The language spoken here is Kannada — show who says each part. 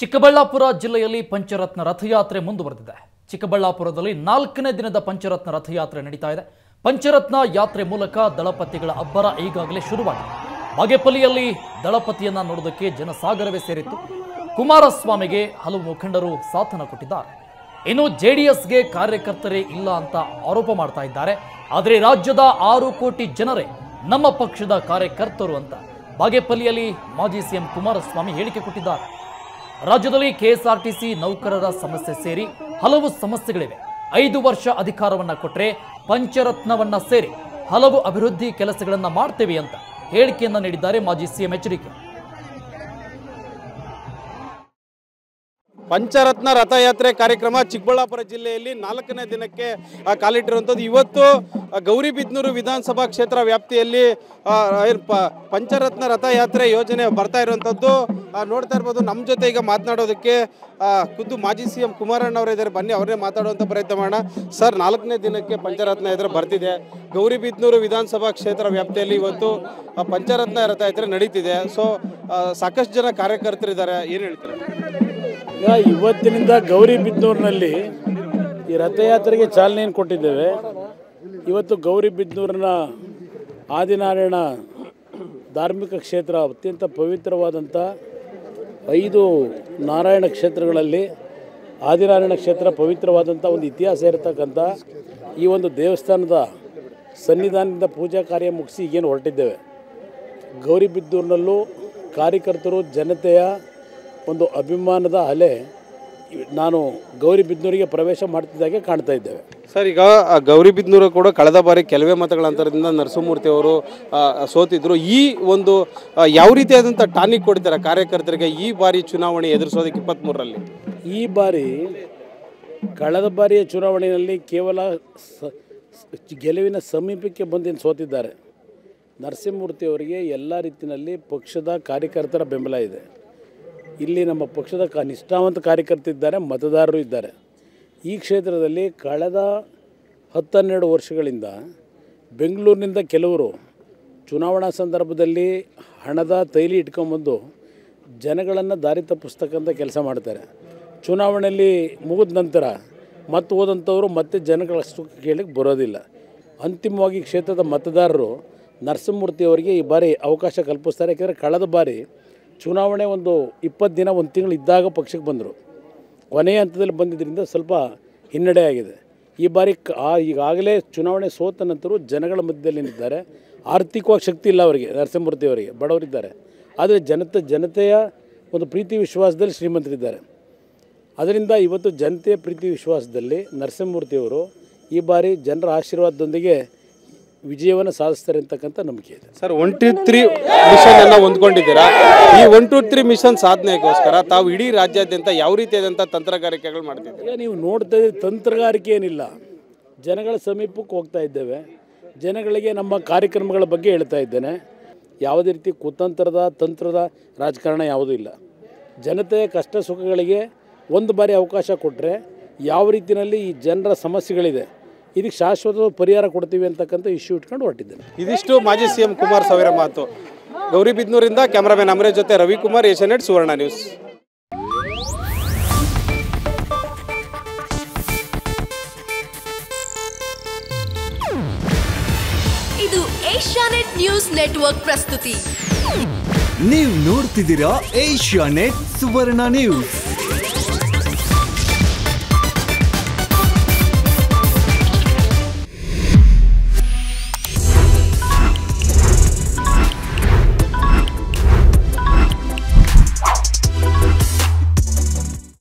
Speaker 1: ಚಿಕ್ಕಬಳ್ಳಾಪುರ ಜಿಲ್ಲೆಯಲ್ಲಿ ಪಂಚರತ್ನ ರಥಯಾತ್ರೆ ಮುಂದುವರೆದಿದೆ. ಚಿಕ್ಕಬಳ್ಳಾಪುರದಲ್ಲಿ ನಾಲ್ಕನೇ ದಿನದ ಪಂಚರತ್ನ ರಥಯಾತ್ರೆ ನಡೀತಾ ಇದೆ. ಪಂಚರತ್ನ ಯಾತ್ರೆ ಮೂಲಕ ದಳಪತಿಗಳ ಅಬ್ಬರ ಈಗಾಗಲೇ ಶುರುವಾಗಿದೆ. ಬಾಗೇಪಲ್ಲಿಯಲ್ಲಿ ದಳಪತಿಯನ್ನ ನೋಡೋದಕ್ಕೆ ಜನಸಾಗರವೇ ಸೇರಿತ್ತು. ಕುಮಾರಸ್ವಾಮಿಗೆ ಹಲವು ಮುಖಂಡರು ಸಾಥನ ಕೊಟ್ಟಿದ್ದಾರೆ. ಇನ್ನು ಜೆಡಿಎಸ್ಗೆ ಕಾರ್ಯಕರ್ತರೇ ಇಲ್ಲ ಅಂತ ಆರೋಪ ಮಾಡ್ತಾ ಇದ್ದಾರೆ. ಆದರೆ ರಾಜ್ಯದ ಆರು ಕೋಟಿ ಜನರೇ ನಮ್ಮ ಪಕ್ಷದ ಕಾರ್ಯಕರ್ತರು ಅಂತ ಬಾಗೇಪಲ್ಲಿಯಲ್ಲಿ ಮಾಜಿ ಸಿಎಂ ಕುಮಾರಸ್ವಾಮಿ ಹೇಳಿಕೆ ಕೊಟ್ಟಿದ್ದಾರೆ. ರಾಜ್ಯದಲ್ಲಿ ಕೆಎಸ್ಆರ್ಟಿಸಿ ನೌಕರರ ಸಮಸ್ಯೆ ಸೇರಿ ಹಲವು ಸಮಸ್ಯೆಗಳಿವೆ. ಐದು ವರ್ಷ ಅಧಿಕಾರವನ್ನ ಕೊಟ್ಟರೆ ಪಂಚರತ್ನವನ್ನ ಸೇರಿ ಹಲವು ಅಭಿವೃದ್ಧಿ ಕೆಲಸಗಳನ್ನ ಮಾಡ್ತೇವೆ ಅಂತ ಹೇಳಿಕೆಯನ್ನ ನೀಡಿದ್ದಾರೆ ಮಾಜಿ ಸಿಎಂ ಎಚ್ಚರಿಕೆ
Speaker 2: ಪಂಚರತ್ನ ರಥಯಾತ್ರೆ ಕಾರ್ಯಕ್ರಮ ಚಿಕ್ಕಬಳ್ಳಾಪುರ ಜಿಲ್ಲೆಯಲ್ಲಿ ನಾಲ್ಕನೇ ದಿನಕ್ಕೆ ಕಾಲಿಟ್ಟಿರುವಂಥದ್ದು. ಇವತ್ತು ಗೌರಿಬಿದ್ನೂರು ವಿಧಾನಸಭಾ ಕ್ಷೇತ್ರ ವ್ಯಾಪ್ತಿಯಲ್ಲಿ ಪಂಚರತ್ನ ರಥಯಾತ್ರೆ ಯೋಜನೆ ಬರ್ತಾ ಇರುವಂಥದ್ದು. ನೋಡ್ತಾ ಇರ್ಬೋದು ನಮ್ಮ ಜೊತೆ ಈಗ ಮಾತನಾಡೋದಕ್ಕೆ ಖುದ್ದು ಮಾಜಿ ಸಿ ಎಂ ಕುಮಾರಣ್ಣ ಅವರು ಇದ್ದಾರೆ. ಬನ್ನಿ ಅವರೇ ಮಾತಾಡುವಂಥ ಪ್ರಯತ್ನ ಮಾಡೋಣ. ಸರ್, ನಾಲ್ಕನೇ ದಿನಕ್ಕೆ ಪಂಚರತ್ನ ಇದ್ದರೆ ಬರ್ತಿದೆ. ಗೌರಿಬಿದನೂರು ವಿಧಾನಸಭಾ ಕ್ಷೇತ್ರ ವ್ಯಾಪ್ತಿಯಲ್ಲಿ ಇವತ್ತು ಪಂಚರತ್ನ ರಥಯಾತ್ರೆ ನಡೀತಿದೆ. ಸೊ ಸಾಕಷ್ಟು ಜನ ಕಾರ್ಯಕರ್ತರಿದ್ದಾರೆ. ಏನು ಹೇಳ್ತಾರೆ?
Speaker 3: ಈಗ ಇವತ್ತಿನಿಂದ ಗೌರಿಬಿದ್ದೂರಿನಲ್ಲಿ ಈ ರಥಯಾತ್ರೆಗೆ ಚಾಲನೆಯನ್ನು ಕೊಟ್ಟಿದ್ದೇವೆ. ಇವತ್ತು ಗೌರಿಬಿದ್ದೂರಿನ ಆದಿನಾರಾಯಣ ಧಾರ್ಮಿಕ ಕ್ಷೇತ್ರ ಅತ್ಯಂತ ಪವಿತ್ರವಾದಂಥ ಐದು ನಾರಾಯಣ ಕ್ಷೇತ್ರಗಳಲ್ಲಿ ಆದಿನಾರಾಯಣ ಕ್ಷೇತ್ರ ಪವಿತ್ರವಾದಂಥ ಒಂದು ಇತಿಹಾಸ ಇರತಕ್ಕಂಥ ಈ ಒಂದು ದೇವಸ್ಥಾನದ ಸನ್ನಿಧಾನದಿಂದ ಪೂಜಾ ಕಾರ್ಯ ಮುಗಿಸಿ ಈಗೇನು ಹೊರಟಿದ್ದೇವೆ. ಗೌರಿಬಿದನೂರಿನಲ್ಲೂ ಕಾರ್ಯಕರ್ತರು ಜನತೆಯ ಒಂದು ಅಭಿಮಾನದ ಅಲೆ ನಾನು ಗೌರಿಬಿದ್ನೂರಿಗೆ ಪ್ರವೇಶ ಮಾಡ್ತಿದ್ದಾಗೆ ಕಾಣ್ತಾ ಇದ್ದೇವೆ.
Speaker 2: ಸರ್ ಈಗ ಗೌರಿಬಿದ್ನೂರು ಗೌರಿಬಿದನೂರು ಕೂಡ ಕಳೆದ ಬಾರಿ ಕೆಲವೇ ಮತಗಳ ಅಂತರದಿಂದ ನರಸಿಂಹಮೂರ್ತಿ ಅವರು ಸೋತಿದ್ರು. ಈ ಒಂದು ಯಾವ ರೀತಿಯಾದಂಥ ಟಾನಿಕ್ ಕೊಡ್ತಾರೆ ಕಾರ್ಯಕರ್ತರಿಗೆ ಈ ಬಾರಿ ಚುನಾವಣೆ ಎದುರಿಸೋದಕ್ಕೆ ಇಪ್ಪತ್ತ್ಮೂರರಲ್ಲಿ
Speaker 3: ಈ ಬಾರಿ ಕಳೆದ ಬಾರಿಯ ಚುನಾವಣೆಯಲ್ಲಿ ಕೇವಲ ಗೆಲುವಿನ ಸಮೀಪಕ್ಕೆ ಬಂದು ಸೋತಿದ್ದಾರೆ. ನರಸಿಂಹಮೂರ್ತಿ ಅವರಿಗೆ ಎಲ್ಲ ರೀತಿಯಲ್ಲಿ ಪಕ್ಷದ ಕಾರ್ಯಕರ್ತರ ಬೆಂಬಲ ಇದೆ. ಇಲ್ಲಿ ನಮ್ಮ ಪಕ್ಷದ ಕ, ನಿಷ್ಠಾವಂತ ಕಾರ್ಯಕರ್ತರಿದ್ದಾರೆ ಮತದಾರರು ಇದ್ದಾರೆ. ಈ ಕ್ಷೇತ್ರದಲ್ಲಿ ಕಳೆದ ಹತ್ತನ್ನೆರಡು ವರ್ಷಗಳಿಂದ ಬೆಂಗಳೂರಿನಿಂದ ಕೆಲವರು ಚುನಾವಣಾ ಸಂದರ್ಭದಲ್ಲಿ ಹಣದ ತೈಲಿ ಇಟ್ಕೊಂಬಂದು ಜನಗಳನ್ನು ದಾರಿ ತಪ್ಪಿಸ್ತಕ್ಕಂಥ ಕೆಲಸ ಮಾಡ್ತಾರೆ. ಚುನಾವಣೆಯಲ್ಲಿ ಮುಗಿದ ನಂತರ ಮತ್ತೆ ಹೋದಂಥವರು ಮತ್ತೆ ಜನಗಳ ಸುಖ ಕೇಳಕ್ಕೆ ಬರೋದಿಲ್ಲ. ಅಂತಿಮವಾಗಿ ಕ್ಷೇತ್ರದ ಮತದಾರರು ನರಸಿಂಹಮೂರ್ತಿ ಅವರಿಗೆ ಈ ಬಾರಿ ಅವಕಾಶ ಕಲ್ಪಿಸ್ತಾರೆ. ಯಾಕೆಂದರೆ ಕಳೆದ ಬಾರಿ ಚುನಾವಣೆ ಒಂದು ಇಪ್ಪತ್ತು ದಿನ, ಒಂದು ತಿಂಗಳು ಇದ್ದಾಗ ಪಕ್ಷಕ್ಕೆ ಬಂದರು. ಕೊನೆಯ ಹಂತದಲ್ಲಿ ಬಂದಿದ್ದರಿಂದ ಸ್ವಲ್ಪ ಹಿನ್ನಡೆ ಆಗಿದೆ. ಈ ಬಾರಿ ಈಗಾಗಲೇ ಚುನಾವಣೆ ಸೋತ ನಂತರ ಜನಗಳ ಮಧ್ಯದಲ್ಲಿ ನಿಂತಿದ್ದಾರೆ. ಆರ್ಥಿಕವಾಗಿ ಶಕ್ತಿ ಇಲ್ಲ ಅವರಿಗೆ, ನರಸಿಂಹಮೂರ್ತಿ ಅವರಿಗೆ ಬಡವರಿದ್ದಾರೆ ಆದರೆ ಜನತ, ಜನತೆಯ ಒಂದು ಪ್ರೀತಿ ವಿಶ್ವಾಸದಲ್ಲಿ ಶ್ರೀಮಂತರಿದ್ದಾರೆ. ಅದರಿಂದ ಇವತ್ತು ಜನತೆಯ ಪ್ರೀತಿ ವಿಶ್ವಾಸದಲ್ಲಿ ನರಸಿಂಹಮೂರ್ತಿಯವರು ಈ ಬಾರಿ ಜನರ ಆಶೀರ್ವಾದದೊಂದಿಗೆ ವಿಜಯವನ್ನು ಸಾಧಿಸ್ತಾರೆ ಅಂತಕ್ಕಂಥ ನಂಬಿಕೆ ಇದೆ.
Speaker 2: Sir one two three mission ಅನ್ನ ಹೊಂದ್ಕೊಂಡಿದ್ದೀರಾ? ಈ ಒನ್ ಟು ತ್ರೀ ಮಿಷನ್ ಸಾಧನೆಗೋಸ್ಕರ ತಾವು ಇಡೀ ರಾಜ್ಯಾದ್ಯಂತ ಯಾವ ರೀತಿಯಾದಂಥ ತಂತ್ರಗಾರಿಕೆಗಳು ಮಾಡ್ತಿದ್ದೀರಾ?
Speaker 3: ನೀವು ನೋಡ್ತಾ ಇದ್ದೀರಿ ತಂತ್ರಗಾರಿಕೆ ಏನಿಲ್ಲ. ಜನಗಳ ಸಮೀಪಕ್ಕೆ ಹೋಗ್ತಾ ಇದ್ದೇವೆ. ಜನಗಳಿಗೆ ನಮ್ಮ ಕಾರ್ಯಕ್ರಮಗಳ ಬಗ್ಗೆ ಹೇಳ್ತಾ ಇದ್ದೇನೆ. ಯಾವುದೇ ರೀತಿ ಕುತಂತ್ರದ ತಂತ್ರದ ರಾಜಕಾರಣ ಯಾವುದೂ ಇಲ್ಲ. ಜನತೆಯ ಕಷ್ಟ ಸುಖಗಳಿಗೆ ಒಂದು ಬಾರಿ ಅವಕಾಶ ಕೊಟ್ಟರೆ ಯಾವ ರೀತಿಯಲ್ಲಿ ಈ ಜನರ ಸಮಸ್ಯೆಗಳಿದೆ ಇದಕ್ಕೆ ಶಾಶ್ವತ ಪರಿಹಾರ ಕೊಡ್ತೀವಿ ಅಂತಕ್ಕಂಥ ಇಶ್ಯೂ ಇಟ್ಕೊಂಡು ಹೊರಟಿದ್ದೇನೆ.
Speaker 2: ಇದಿಷ್ಟು ಮಾಜಿ ಸಿ ಎಂ ಕುಮಾರ್ ಸಾವಿರ ಮಾತು. ಗೌರಿಬಿದ್ನೂರಿಂದ ಕ್ಯಾಮರಾಮನ್ ಅಮರೇಶ್ ಜೊತೆ ರವಿಕುಮಾರ್ ಏಷ್ಯಾನೆಟ್ ಸುವರ್ಣ ನ್ಯೂಸ್.
Speaker 4: ಇದು ಏಷ್ಯಾನೆಟ್ ನ್ಯೂಸ್ ನೆಟ್ವರ್ಕ್ ಪ್ರಸ್ತುತಿ.
Speaker 5: ನೀವು ನೋಡ್ತಿದ್ದೀರಾ ಏಷ್ಯಾ ನೆಟ್ ಸುವರ್ಣ ನ್ಯೂಸ್.